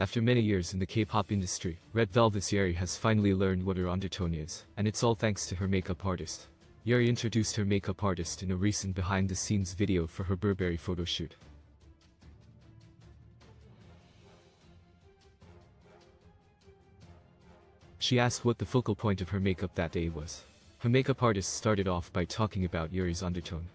After many years in the K-pop industry, Red Velvet's Yeri has finally learned what her undertone is, and it's all thanks to her makeup artist. Yeri introduced her makeup artist in a recent behind-the-scenes video for her Burberry photoshoot. She asked what the focal point of her makeup that day was. Her makeup artist started off by talking about Yeri's undertone.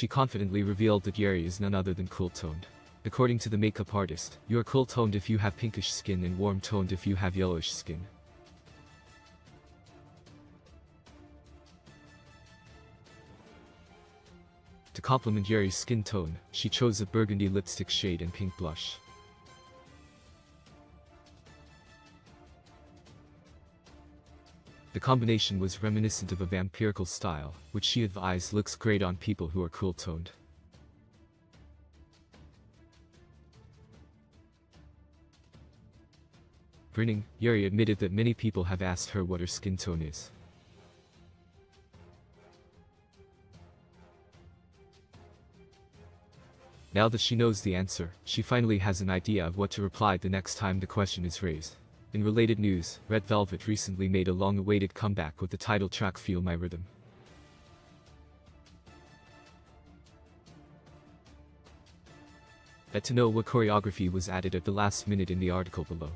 She confidently revealed that Yeri is none other than cool-toned. According to the makeup artist, you're cool-toned if you have pinkish skin and warm-toned if you have yellowish skin. To complement Yeri's skin tone, she chose a burgundy lipstick shade and pink blush. The combination was reminiscent of a vampirical style, which she advised looks great on people who are cool-toned. Grinning, Yeri admitted that many people have asked her what her skin tone is. Now that she knows the answer, she finally has an idea of what to reply the next time the question is raised. In related news, Red Velvet recently made a long-awaited comeback with the title track Feel My Rhythm. Bet to know what choreography was added at the last minute in the article below.